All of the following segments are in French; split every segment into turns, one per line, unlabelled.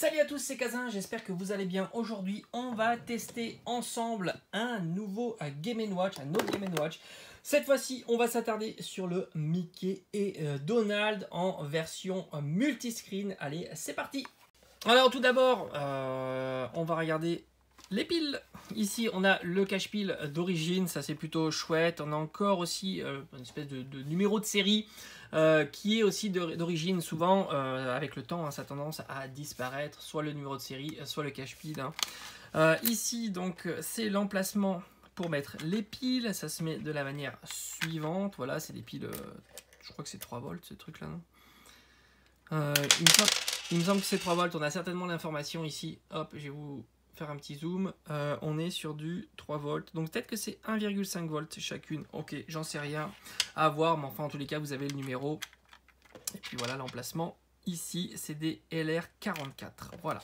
Salut à tous, c'est Kazin, j'espère que vous allez bien. Aujourd'hui, on va tester ensemble un nouveau Game Watch, un autre Game Watch. Cette fois-ci, on va s'attarder sur le Mickey et euh, Donald en version multiscreen. Allez, c'est parti Alors tout d'abord, euh, on va regarder les piles. Ici, on a le cache-pile d'origine, ça c'est plutôt chouette. On a encore aussi euh, une espèce de, numéro de série euh, qui est aussi d'origine souvent, euh, avec le temps, hein, ça a tendance à disparaître, soit le numéro de série, soit le cache-pile. Hein. ici, donc, c'est l'emplacement pour mettre les piles. Ça se met de la manière suivante. Voilà, c'est des piles, je crois que c'est 3 volts ce truc-là, il, il me semble que c'est 3 volts. On a certainement l'information ici. Hop, je vais vous un petit zoom, euh, on est sur du 3 volts. Donc peut-être que c'est 1,5 volts chacune. Ok, j'en sais rien à voir, mais enfin en tous les cas, vous avez le numéro. Et puis voilà l'emplacement. Ici, c'est des LR44. Voilà.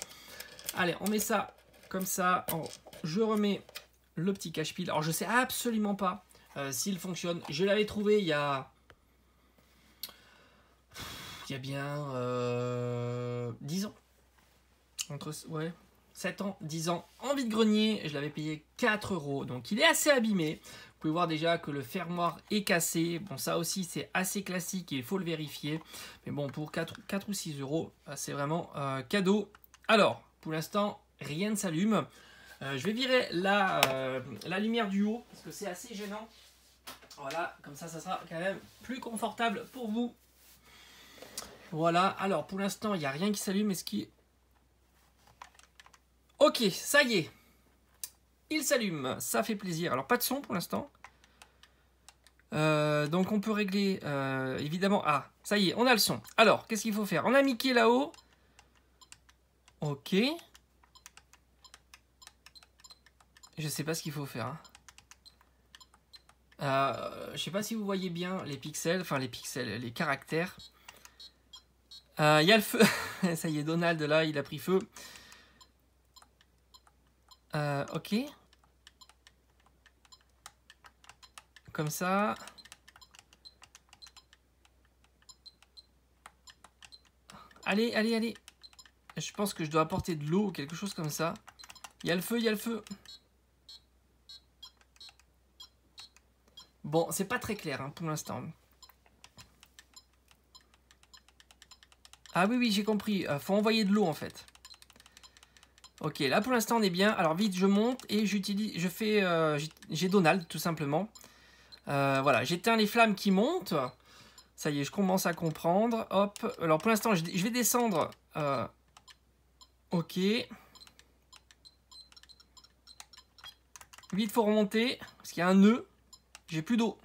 Allez, on met ça comme ça. Je remets le petit cache-pile. Alors je sais absolument pas euh, s'il fonctionne. Je l'avais trouvé il y a... Il y a bien euh, 10 ans. Entre, ouais, 7 ans, 10 ans en vide-grenier. Je l'avais payé 4 euros. Donc il est assez abîmé. Vous pouvez voir déjà que le fermoir est cassé. Bon, ça aussi, c'est assez classique et il faut le vérifier. Mais bon, pour 4, 4 ou 6 euros, bah, c'est vraiment euh, cadeau. Alors, pour l'instant, rien ne s'allume. Euh, je vais virer la, euh, la lumière du haut parce que c'est assez gênant. Voilà, comme ça, ça sera quand même plus confortable pour vous. Voilà, alors pour l'instant, il n'y a rien qui s'allume. Est-ce qu'il Ok, ça y est. Il s'allume, ça fait plaisir. Alors pas de son pour l'instant. Euh, donc on peut régler euh, évidemment... Ah, ça y est, on a le son. Alors, qu'est-ce qu'il faut faire? On a Mickey là-haut. Ok. Je sais pas ce qu'il faut faire. Hein. Euh, je sais pas si vous voyez bien les pixels, enfin les pixels, les caractères. Il y a le feu. ça y est, Donald là, il a pris feu. Euh, ok. Comme ça. Allez, allez, allez. Je pense que je dois apporter de l'eau ou quelque chose comme ça. Il y a le feu, il y a le feu. Bon, c'est pas très clair hein, pour l'instant. Ah oui, oui, j'ai compris. Euh, faut envoyer de l'eau en fait. Ok, là pour l'instant on est bien. Alors vite, je monte et j'utilise, je fais, euh, j'ai Donald tout simplement. Euh, voilà, j'éteins les flammes qui montent. Ça y est, je commence à comprendre. Hop, alors pour l'instant je, vais descendre. Euh, ok. Vite, faut remonter parce qu'il y a un nœud. J'ai plus d'eau.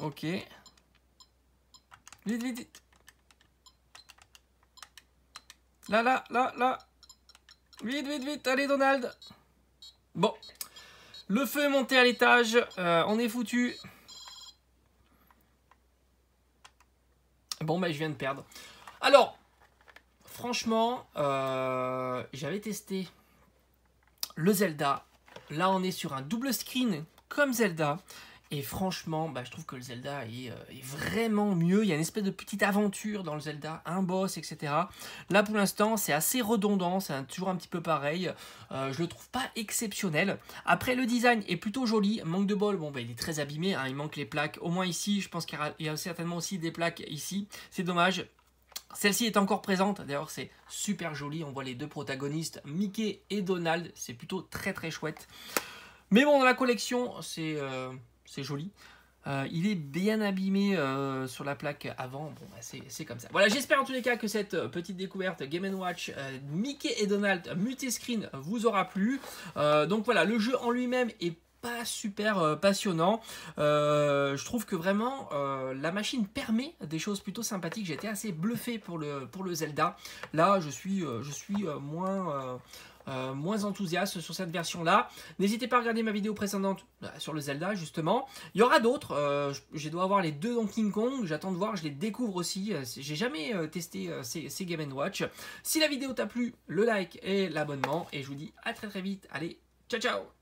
Ok. Vite, vite, vite. Là, là, là, là. Vite, vite, vite. Allez, Donald. Bon. Le feu est monté à l'étage. Euh, on est foutu. Bon, bah, je viens de perdre. Alors, franchement, euh, j'avais testé le Zelda. Là, on est sur un double screen comme Zelda. Et franchement, bah, je trouve que le Zelda est, euh, est, vraiment mieux. Il y a une espèce de petite aventure dans le Zelda, un boss, etc. Là, pour l'instant, c'est assez redondant, c'est toujours un petit peu pareil. Euh, je le trouve pas exceptionnel. Après, le design est plutôt joli. Manque de bol, bon, bah, il est très abîmé. Hein. il manque les plaques. Au moins ici, je pense qu'il y, a certainement aussi des plaques ici. C'est dommage. Celle-ci est encore présente, d'ailleurs c'est super joli, on voit les deux protagonistes, Mickey et Donald, c'est plutôt très très chouette. Mais bon, dans la collection, c'est... Euh, c'est joli. Euh, il est bien abîmé euh, sur la plaque avant. Bon, bah, c'est comme ça. Voilà, j'espère en tous les cas que cette euh, petite découverte Game Watch Mickey et Donald multiscreen vous aura plu. donc voilà, le jeu en lui-même est pas super passionnant. je trouve que vraiment la machine permet des choses plutôt sympathiques. J'étais assez bluffé pour le, Zelda. Là, je suis moins euh, moins enthousiaste sur cette version-là. N'hésitez pas à regarder ma vidéo précédente euh, sur le Zelda, justement. Il y aura d'autres. Euh, je dois avoir les deux dans King Kong. J'attends de voir, je les découvre aussi. J'ai jamais testé ces, ces Game Watch. Si la vidéo t'a plu, le like et l'abonnement. Et je vous dis à très très vite. Allez, ciao ciao